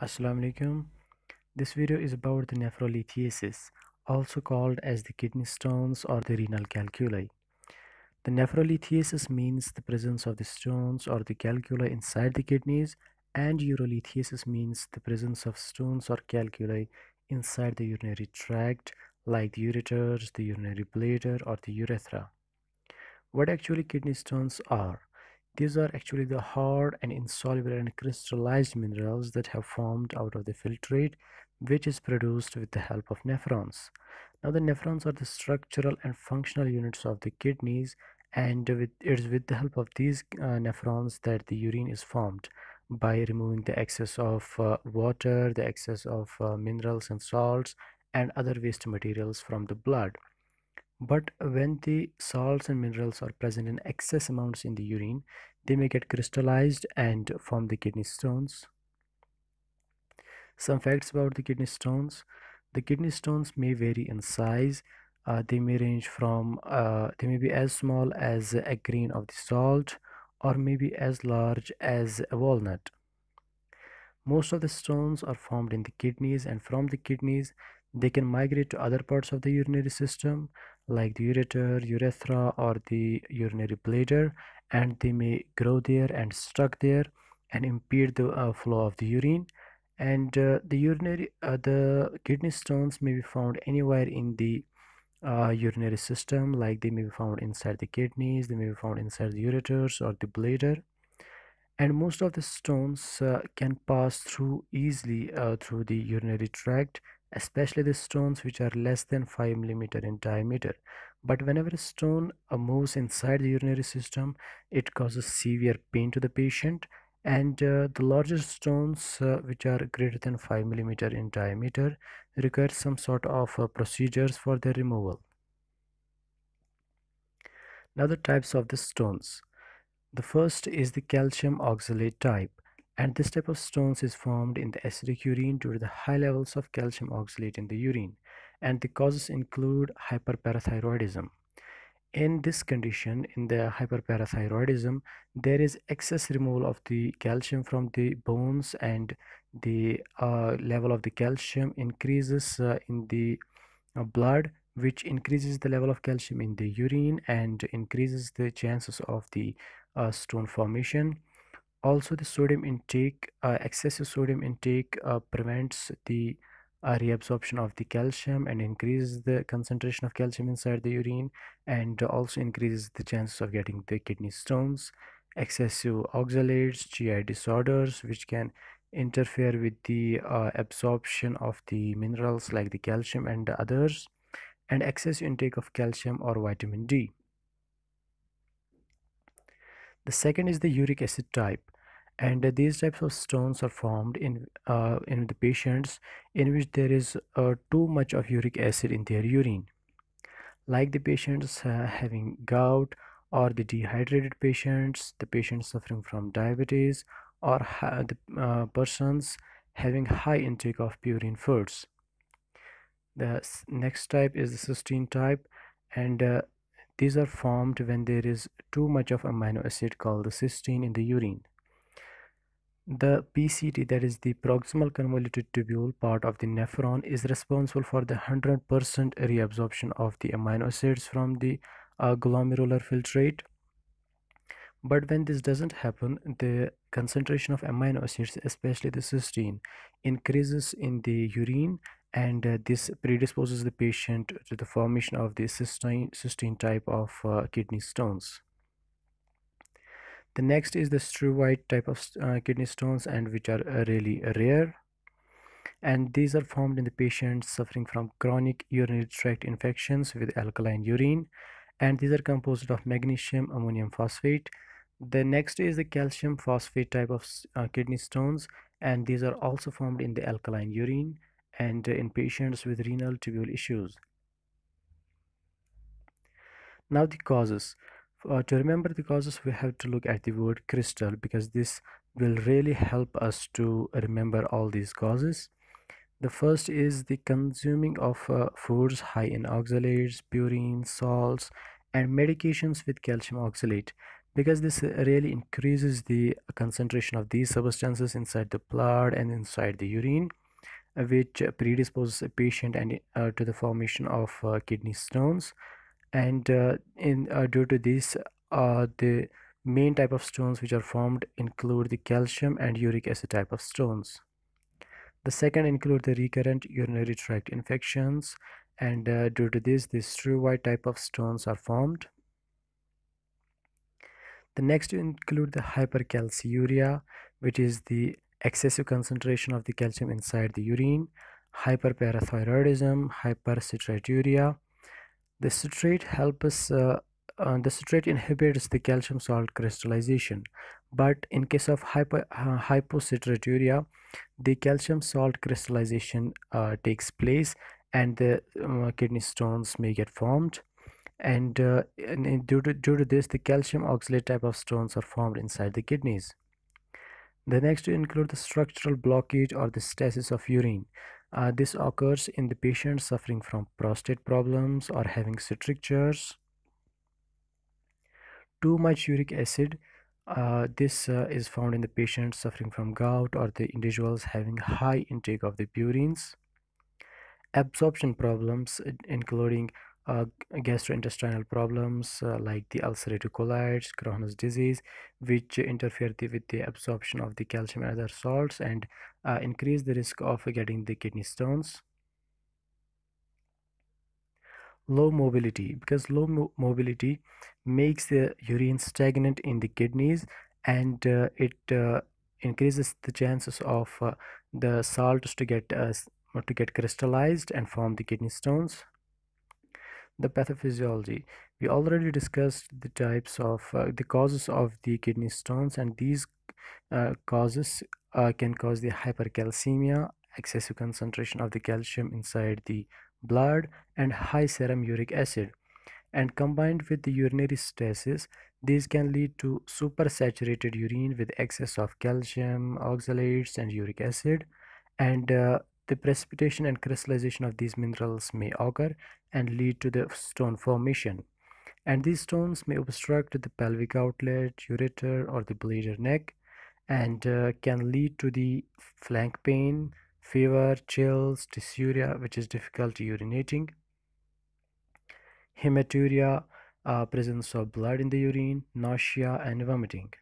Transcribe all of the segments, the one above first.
Assalamu alaikum. This video is about the nephrolithiasis, also called as the kidney stones or the renal calculi. The nephrolithiasis means the presence of the stones or the calculi inside the kidneys, and urolithiasis means the presence of stones or calculi inside the urinary tract, like the ureters, the urinary bladder, or the urethra. What actually kidney stones are? These are actually the hard and insoluble and crystallized minerals that have formed out of the filtrate which is produced with the help of nephrons. Now the nephrons are the structural and functional units of the kidneys and it is with the help of these uh, nephrons that the urine is formed by removing the excess of uh, water, the excess of uh, minerals and salts and other waste materials from the blood. But when the salts and minerals are present in excess amounts in the urine, they may get crystallized and form the kidney stones. Some facts about the kidney stones. The kidney stones may vary in size. Uh, they may range from, uh, they may be as small as a grain of the salt or maybe as large as a walnut. Most of the stones are formed in the kidneys and from the kidneys they can migrate to other parts of the urinary system like the ureter, urethra or the urinary bladder and they may grow there and stuck there and impede the uh, flow of the urine. And uh, the urinary uh, the kidney stones may be found anywhere in the uh, urinary system like they may be found inside the kidneys they may be found inside the ureters or the bladder and most of the stones uh, can pass through easily uh, through the urinary tract especially the stones which are less than 5 millimeter in diameter. But whenever a stone uh, moves inside the urinary system it causes severe pain to the patient. And uh, the larger stones uh, which are greater than 5 millimeter in diameter require some sort of uh, procedures for their removal. Now the types of the stones. The first is the calcium oxalate type and this type of stones is formed in the acidic urine due to the high levels of calcium oxalate in the urine and the causes include hyperparathyroidism. In this condition in the hyperparathyroidism there is excess removal of the calcium from the bones and the uh, level of the calcium increases uh, in the uh, blood which increases the level of calcium in the urine and increases the chances of the uh, stone formation also the sodium intake uh, excessive sodium intake uh, prevents the uh, reabsorption of the calcium and increases the concentration of calcium inside the urine and also increases the chances of getting the kidney stones. Excessive oxalates gi disorders which can interfere with the uh, absorption of the minerals like the calcium and others and excessive intake of calcium or vitamin d. The second is the uric acid type and these types of stones are formed in uh, in the patients in which there is uh, too much of uric acid in their urine. Like the patients uh, having gout or the dehydrated patients the patients suffering from diabetes or the uh, persons having high intake of purine foods. The next type is the cysteine type and uh, these are formed when there is too much of amino acid called the cysteine in the urine the PCT, that is the proximal convoluted tubule part of the nephron, is responsible for the 100% reabsorption of the amino acids from the uh, glomerular filtrate. But when this doesn't happen, the concentration of amino acids, especially the cysteine, increases in the urine and uh, this predisposes the patient to the formation of the cysteine, cysteine type of uh, kidney stones. The next is the struvite type of uh, kidney stones and which are uh, really rare. And these are formed in the patients suffering from chronic urinary tract infections with alkaline urine. And these are composed of magnesium ammonium phosphate. The next is the calcium phosphate type of uh, kidney stones. And these are also formed in the alkaline urine and in patients with renal tubule issues. Now the causes uh, to remember the causes we have to look at the word crystal because this will really help us to remember all these causes. The first is the consuming of uh, foods high in oxalates purine salts and medications with calcium oxalate because this really increases the concentration of these substances inside the blood and inside the urine which predisposes a patient and uh, to the formation of uh, kidney stones and uh, in uh, due to this uh, the main type of stones which are formed include the calcium and uric acid type of stones. The second include the recurrent urinary tract infections and uh, due to this struvite type of stones are formed. The next include the hypercalciuria which is the excessive concentration of the calcium inside the urine hyperparathyroidism hypercitraturia the citrate helps uh, uh, the citrate inhibits the calcium salt crystallization but in case of hypo, uh, hypocitraturia the calcium salt crystallization uh, takes place and the um, kidney stones may get formed. And, uh, and due, to, due to this the calcium oxalate type of stones are formed inside the kidneys. The next to include the structural blockage or the stasis of urine uh, this occurs in the patient suffering from prostate problems or having strictures too much uric acid uh, this uh, is found in the patients suffering from gout or the individuals having high intake of the purines. Absorption problems including uh, gastrointestinal problems uh, like the ulcerative colitis, Crohn's disease, which interfere with the absorption of the calcium and other salts and uh, increase the risk of getting the kidney stones. low mobility because low mo mobility makes the urine stagnant in the kidneys and uh, it uh, increases the chances of uh, the salts to get uh, to get crystallized and form the kidney stones the pathophysiology. We already discussed the types of uh, the causes of the kidney stones and these uh, causes can cause the hypercalcemia excessive concentration of the calcium inside the blood and high serum uric acid. And combined with the urinary stasis these can lead to supersaturated urine with excess of calcium oxalates and uric acid. And uh, the precipitation and crystallization of these minerals may occur and lead to the stone formation and these stones may obstruct the pelvic outlet ureter or the bladder neck and uh, can lead to the flank pain fever, chills, dysuria, which is difficulty urinating, hematuria, uh, presence of blood in the urine, nausea, and vomiting.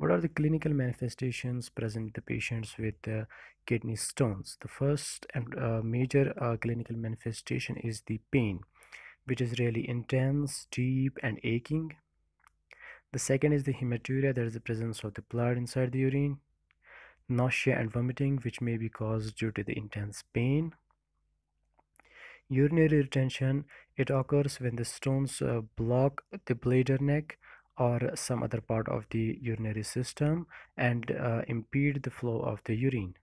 What are the clinical manifestations present in the patients with uh, kidney stones? The first and uh, major uh, clinical manifestation is the pain, which is really intense, deep, and aching. The second is the hematuria, that is the presence of the blood inside the urine nausea and vomiting which may be caused due to the intense pain urinary retention it occurs when the stones uh, block the bladder neck or some other part of the urinary system and uh, impede the flow of the urine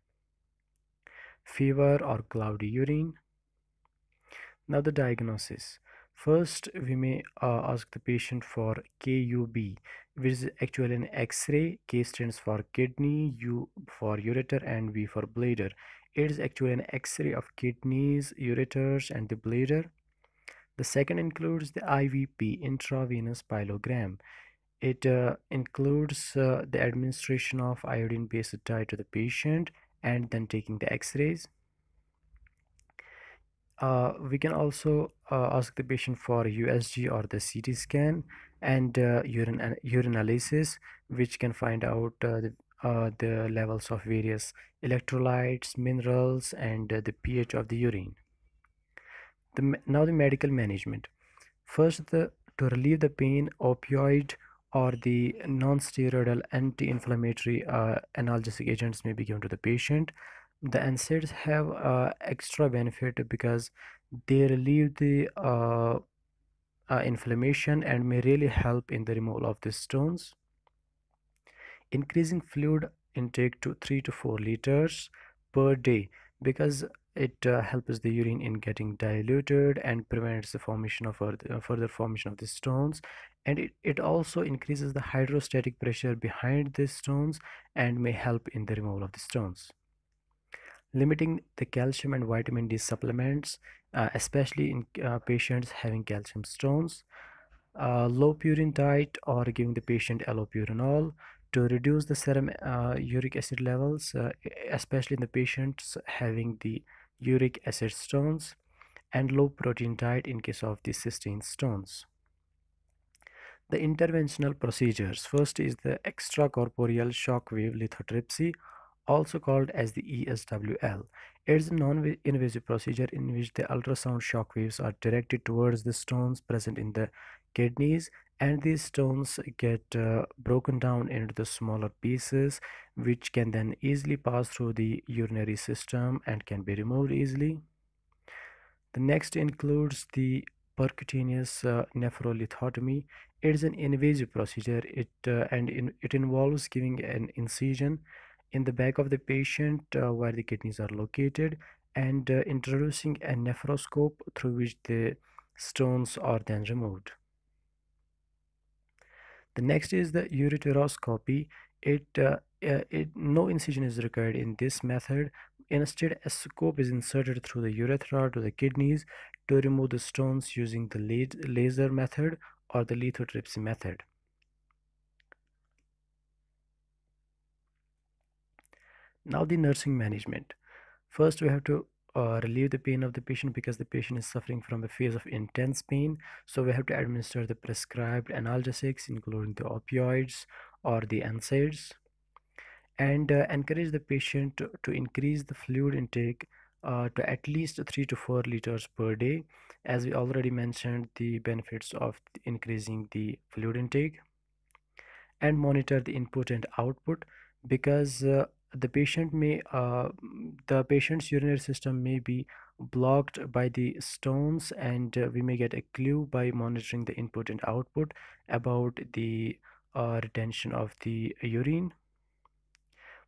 fever or cloudy urine now the diagnosis First, we may uh, ask the patient for KUB, which is actually an X-ray. K stands for kidney, U for ureter, and B for bladder. It is actually an X-ray of kidneys, ureters, and the bladder. The second includes the IVP, intravenous pyelogram. It uh, includes uh, the administration of iodine-based dye to the patient and then taking the X-rays. Uh, we can also uh, ask the patient for USG or the CT scan and uh, urine urinalysis which can find out uh, the, the levels of various electrolytes minerals and the pH of the urine the, now the medical management first the to relieve the pain opioid or the non-steroidal anti-inflammatory analgesic agents may be given to the patient. The NSAIDs have uh, extra benefit because they relieve the uh, uh, inflammation and may really help in the removal of the stones. Increasing fluid intake to 3 to 4 liters per day because it uh, helps the urine in getting diluted and prevents the formation of further, uh, further formation of the stones and it, it also increases the hydrostatic pressure behind the stones and may help in the removal of the stones limiting the calcium and vitamin D supplements, uh, especially in uh, patients having calcium stones. uh, low purine diet or giving the patient allopurinol to reduce the serum uh, uric acid levels, especially in the patients having the uric acid stones and low protein diet in case of the cystine stones. The interventional procedures. First is the extracorporeal shock wave lithotripsy also called as the ESWL. It is a non-invasive procedure in which the ultrasound shock waves are directed towards the stones present in the kidneys and these stones get uh, broken down into the smaller pieces which can then easily pass through the urinary system and can be removed easily. The next includes the percutaneous uh, nephrolithotomy. It is an invasive procedure it, uh, and in, it involves giving an incision in the back of the patient uh, where the kidneys are located and uh, introducing a nephroscope through which the stones are then removed. The next is the ureteroscopy. It, uh, uh, it no incision is required in this method. Instead, a scope is inserted through the urethra to the kidneys to remove the stones using the laser method or the lithotripsy method. Now the nursing management. First, we have to uh, relieve the pain of the patient because the patient is suffering from a phase of intense pain. So we have to administer the prescribed analgesics, including the opioids or the NSAIDs, and uh, encourage the patient to, to, increase the fluid intake uh, to at least 3 to 4 liters per day. As we already mentioned, the benefits of increasing the fluid intake and monitor the input and output because uh, the patient may uh, the patient's urinary system may be blocked by the stones and uh, we may get a clue by monitoring the input and output about the uh, retention of the urine.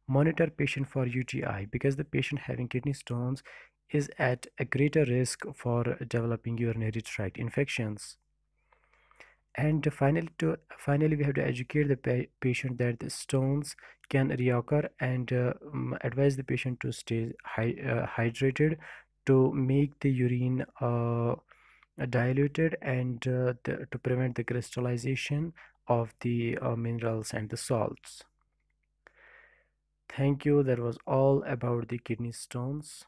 Monitor patient for UTI because the patient having kidney stones is at a greater risk for developing urinary tract infections and finally to finally we have to educate the pa patient that the stones can reoccur and uh, advise the patient to stay hy uh, hydrated to make the urine uh, diluted and uh, the, to prevent the crystallization of the uh, minerals and the salts. Thank you. That was all about the kidney stones